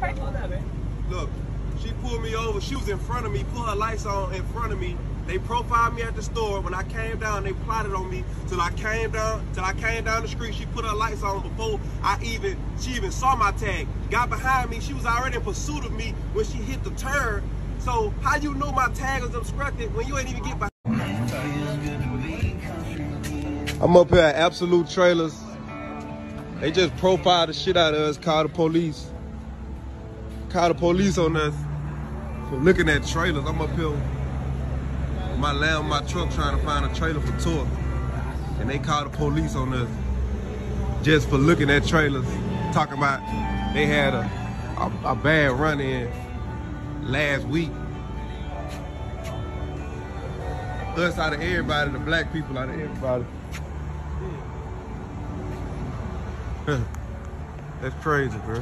Give more paper. Look, she pulled me over. She was in front of me, put her lights on in front of me. They profiled me at the store. When I came down, they plotted on me till I came down. Till I came down the street, she put her lights on before I even. She even saw my tag. Got behind me. She was already in pursuit of me when she hit the turn. So how you know my tag was obstructed when you ain't even get behind? I'm up here at Absolute Trailers. They just profiled the shit out of us, called the police. Called the police on us for looking at trailers. I'm up here my lamb, my truck trying to find a trailer for tour. And they called the police on us just for looking at trailers, talking about they had a, a, a bad run in last week. Us out of everybody, the black people out of everybody. That's crazy, bro.